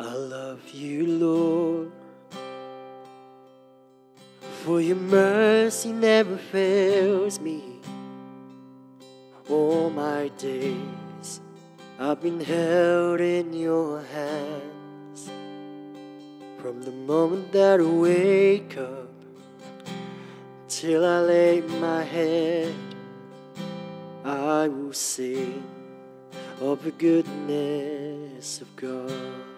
I love you, Lord, for your mercy never fails me. All my days I've been held in your hands. From the moment that I wake up till I lay my head, I will sing of the goodness of God.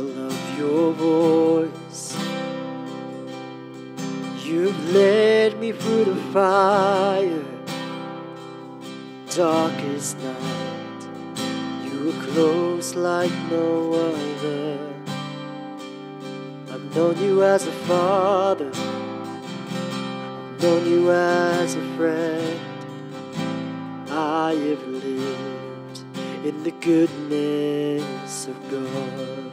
Love your voice. You've led me through the fire, darkest night. You were close like no other. I've known you as a father, I've known you as a friend. I have lived in the goodness of God.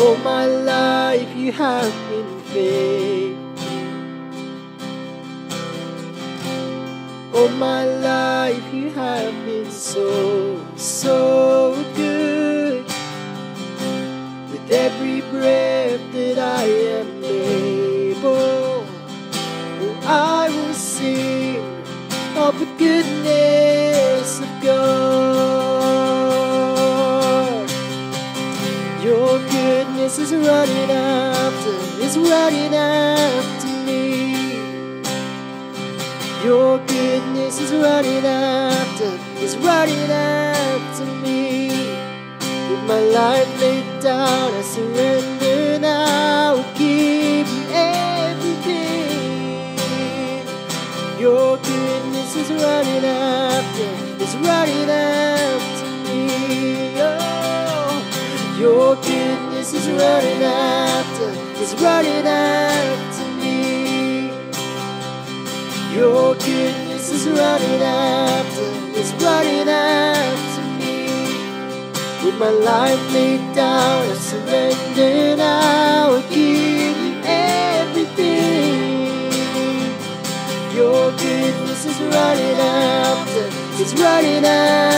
All my life you have been faithful. All my life you have been so, so goodness is running after, is running after me. With my life laid down, I surrender now. I give you everything. Your goodness is running after, is running after me. Oh, your goodness is running after, is running after me. Your goodness is running after, is running after me. With my life laid down, I surrender. I give you everything. Your goodness is running after, is running after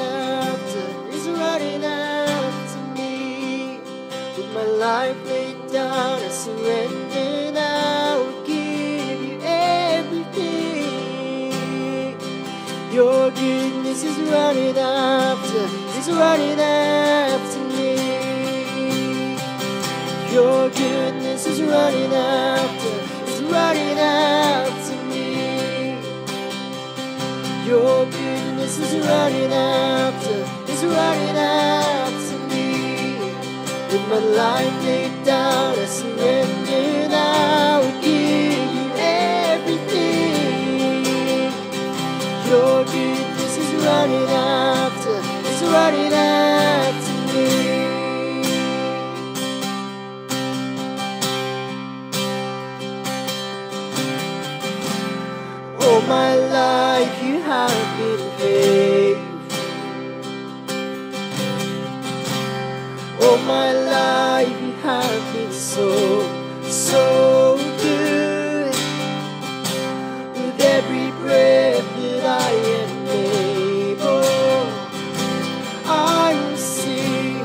Running after, is running after me. With my life laid down, I surrender now. Give you everything. Your goodness is running after, is running after me. Your goodness is running after, is running after me. Your goodness is running after, is running after me. With my life laid down, I surrender now. I give you everything. Your goodness is running after, is running after All my life you have been so, so good. With every breath that I am able, I will sing